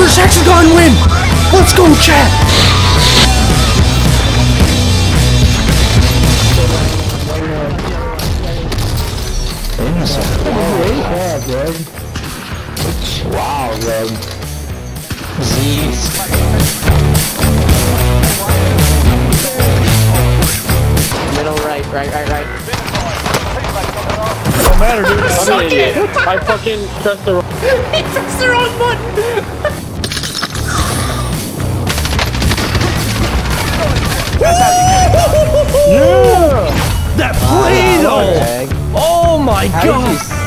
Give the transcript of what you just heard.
First hexagon win! Let's go, chat! Yeah, Greg. Wow, Greg. Middle right, right, right, right. Don't matter, dude. I'm an idiot. I fucking pressed the wrong. He pressed the wrong button! my god!